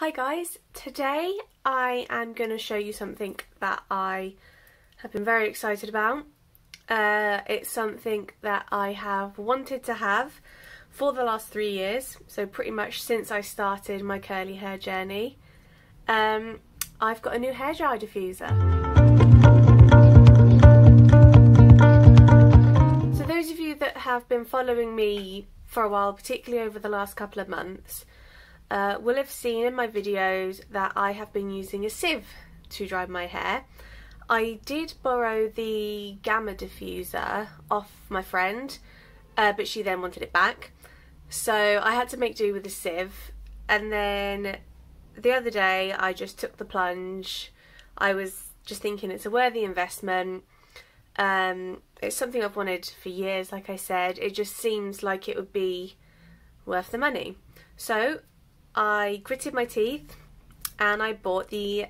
Hi guys, today I am going to show you something that I have been very excited about. Uh, it's something that I have wanted to have for the last three years, so pretty much since I started my curly hair journey. Um, I've got a new hairdryer diffuser. So those of you that have been following me for a while, particularly over the last couple of months, uh, will have seen in my videos that I have been using a sieve to dry my hair. I did borrow the Gamma diffuser off my friend, uh, but she then wanted it back. So I had to make do with a sieve and then the other day I just took the plunge. I was just thinking it's a worthy investment. Um, it's something I've wanted for years, like I said. It just seems like it would be worth the money. So I gritted my teeth and I bought the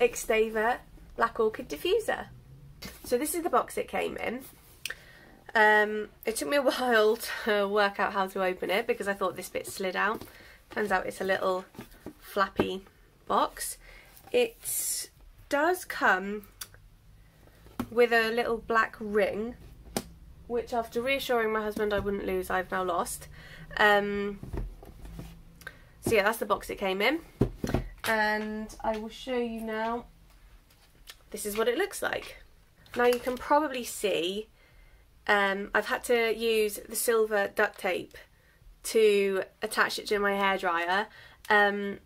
Xtava Black Orchid Diffuser. So this is the box it came in. Um, it took me a while to work out how to open it because I thought this bit slid out. Turns out it's a little flappy box. It does come with a little black ring which after reassuring my husband I wouldn't lose I've now lost. Um, so yeah, that's the box it came in. And I will show you now. This is what it looks like. Now you can probably see um, I've had to use the silver duct tape to attach it to my hairdryer. Um,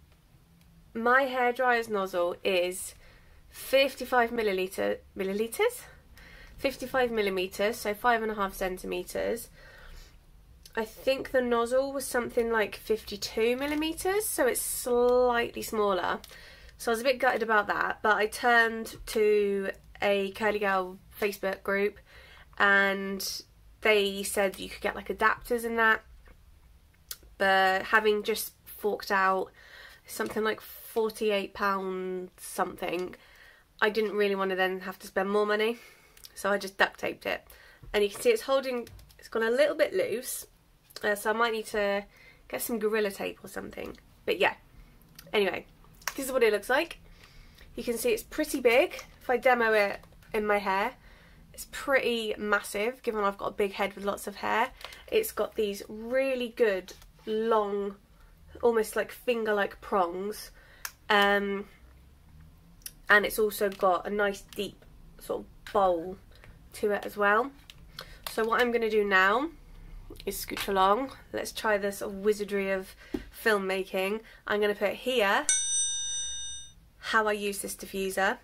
my hairdryer's nozzle is 55 milliliter milliliters 55 millimeters so five and a half centimeters I think the nozzle was something like 52 millimeters, so it's slightly smaller. So I was a bit gutted about that, but I turned to a Curly Girl Facebook group and they said you could get like adapters in that. But having just forked out something like £48 something, I didn't really want to then have to spend more money. So I just duct taped it. And you can see it's holding, it's gone a little bit loose uh, so I might need to get some Gorilla Tape or something. But yeah, anyway, this is what it looks like. You can see it's pretty big. If I demo it in my hair, it's pretty massive, given I've got a big head with lots of hair. It's got these really good, long, almost like finger-like prongs. Um, and it's also got a nice deep sort of bowl to it as well. So what I'm going to do now is scooch along. Let's try this wizardry of filmmaking. I'm going to put here how I use this diffuser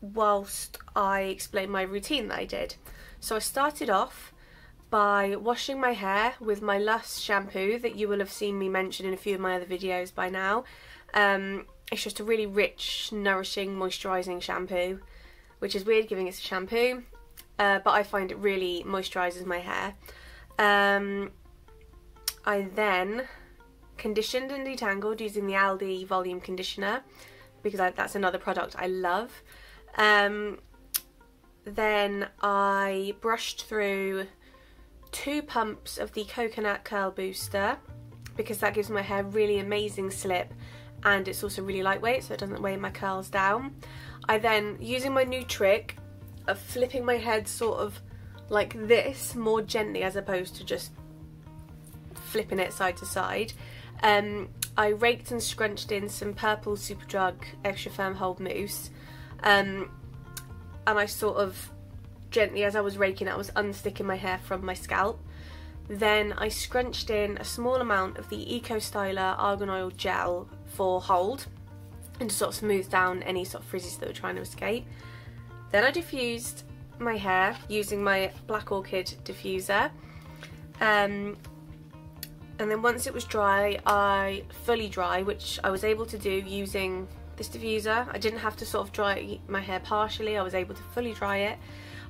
whilst I explain my routine that I did. So I started off by washing my hair with my LUS shampoo that you will have seen me mention in a few of my other videos by now. Um, it's just a really rich, nourishing, moisturising shampoo, which is weird giving it a shampoo, uh, but I find it really moisturises my hair. Um, I then conditioned and detangled using the Aldi volume conditioner because I, that's another product I love. Um, then I brushed through two pumps of the Cocunat curl booster because that gives my hair really amazing slip and it's also really lightweight so it doesn't weigh my curls down. I then, using my new trick of flipping my head sort of like this more gently as opposed to just flipping it side to side. Um, I raked and scrunched in some purple Superdrug Extra Firm Hold Mousse um, and I sort of gently as I was raking I was unsticking my hair from my scalp. Then I scrunched in a small amount of the Eco Styler Argan Oil Gel for hold and to sort of smooth down any sort of frizzes that were trying to escape. Then I diffused my hair using my Black Orchid diffuser. Um, and then once it was dry, I fully dry, which I was able to do using this diffuser. I didn't have to sort of dry my hair partially, I was able to fully dry it.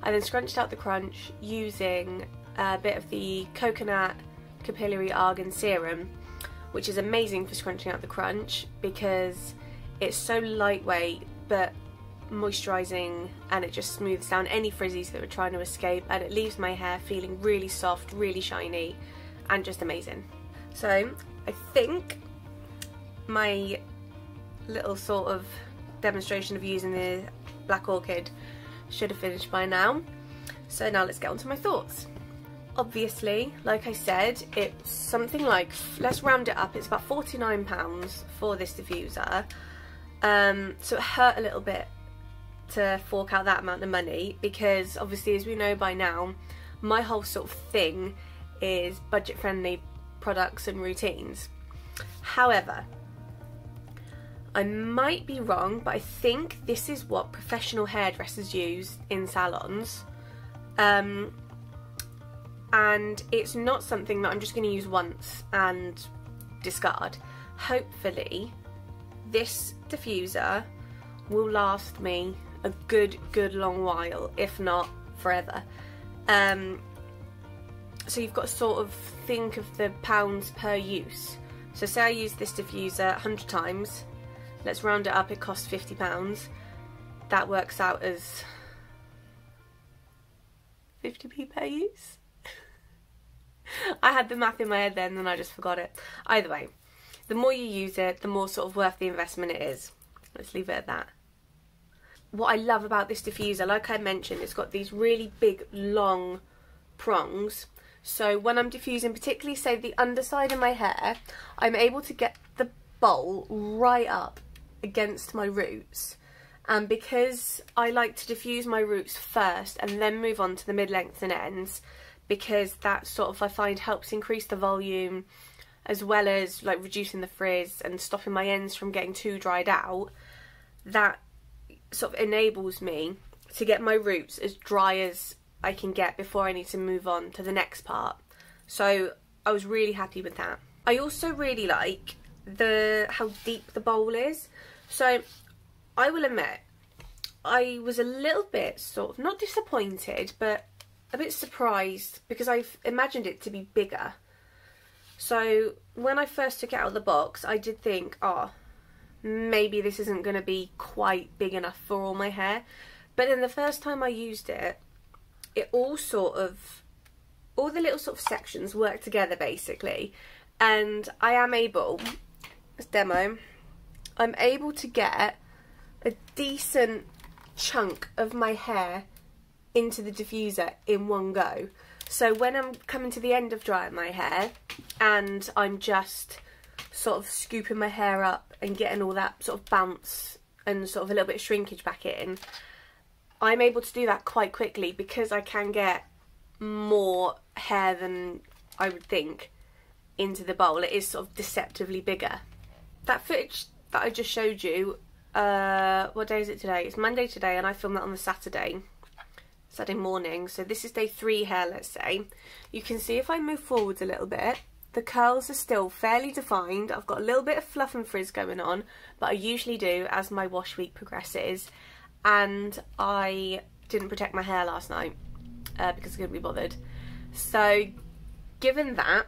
I then scrunched out the crunch using a bit of the Cocunat Capillary Argan Serum, which is amazing for scrunching out the crunch because it's so lightweight but moisturising and it just smooths down any frizzies that were trying to escape and it leaves my hair feeling really soft, really shiny and just amazing. So I think my little sort of demonstration of using the Black Orchid should have finished by now. So now let's get on to my thoughts. Obviously, like I said, it's something like, let's round it up, it's about £49 for this diffuser. Um, so it hurt a little bit to fork out that amount of money because obviously as we know by now, my whole sort of thing is budget friendly products and routines. However, I might be wrong, but I think this is what professional hairdressers use in salons. Um, and it's not something that I'm just going to use once and discard. Hopefully, this diffuser will last me a good, good long while, if not forever. Um, so you've got to sort of think of the pounds per use. So say I use this diffuser 100 times, let's round it up, it costs £50. That works out as 50p per use. I had the math in my head then and I just forgot it. Either way, the more you use it, the more sort of worth the investment it is. Let's leave it at that. What I love about this diffuser, like I mentioned, it's got these really big, long prongs. So when I'm diffusing, particularly say the underside of my hair, I'm able to get the bowl right up against my roots. And because I like to diffuse my roots first and then move on to the mid-lengths and ends, because that sort of I find helps increase the volume as well as like reducing the frizz and stopping my ends from getting too dried out that sort of enables me to get my roots as dry as I can get before I need to move on to the next part. So I was really happy with that. I also really like the how deep the bowl is. So I will admit I was a little bit sort of not disappointed but a bit surprised because I've imagined it to be bigger. So when I first took it out of the box, I did think, oh, maybe this isn't going to be quite big enough for all my hair. But then the first time I used it, it all sort of, all the little sort of sections work together basically. And I am able, this demo, I'm able to get a decent chunk of my hair into the diffuser in one go. So when I'm coming to the end of drying my hair and I'm just sort of scooping my hair up and getting all that sort of bounce and sort of a little bit of shrinkage back in, I'm able to do that quite quickly because I can get more hair than I would think into the bowl. It is sort of deceptively bigger. That footage that I just showed you, uh, what day is it today? It's Monday today and I filmed that on the Saturday. Saturday morning. So this is day three hair, let's say. You can see if I move forwards a little bit, the curls are still fairly defined. I've got a little bit of fluff and frizz going on, but I usually do as my wash week progresses. And I didn't protect my hair last night uh, because I couldn't be bothered. So given that,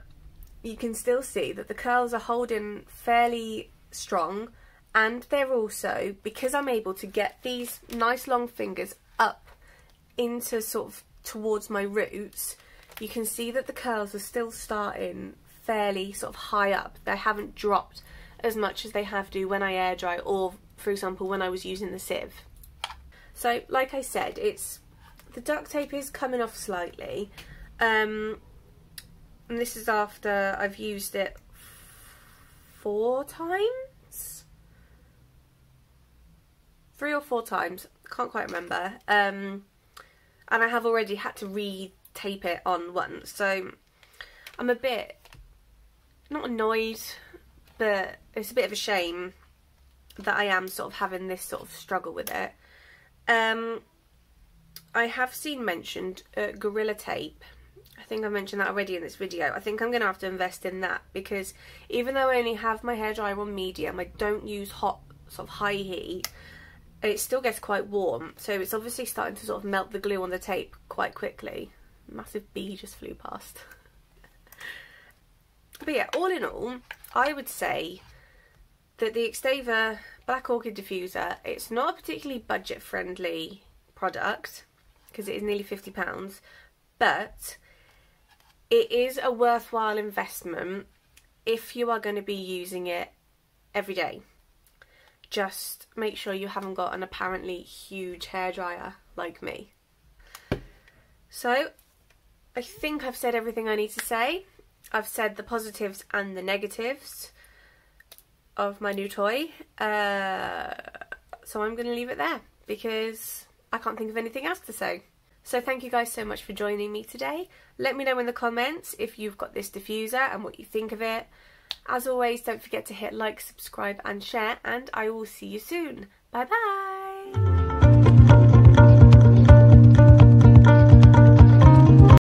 you can still see that the curls are holding fairly strong and they're also, because I'm able to get these nice long fingers up into sort of towards my roots, you can see that the curls are still starting fairly sort of high up. They haven't dropped as much as they have do when I air dry or, for example, when I was using the sieve. So, like I said, it's the duct tape is coming off slightly. Um, and this is after I've used it four times? Three or four times, can't quite remember. Um, and I have already had to re-tape it on once so I'm a bit not annoyed but it's a bit of a shame that I am sort of having this sort of struggle with it. Um, I have seen mentioned uh, Gorilla Tape. I think I mentioned that already in this video. I think I'm going to have to invest in that because even though I only have my hairdryer on medium, I don't use hot, sort of high heat it still gets quite warm. So it's obviously starting to sort of melt the glue on the tape quite quickly. Massive bee just flew past but yeah all in all I would say that the Xtava Black Orchid diffuser it's not a particularly budget friendly product because it is nearly £50 but it is a worthwhile investment if you are going to be using it every day. Just make sure you haven't got an apparently huge hairdryer like me. So, I think I've said everything I need to say. I've said the positives and the negatives of my new toy. Uh, so I'm going to leave it there because I can't think of anything else to say. So thank you guys so much for joining me today. Let me know in the comments if you've got this diffuser and what you think of it. As always, don't forget to hit like, subscribe and share and I will see you soon. Bye bye!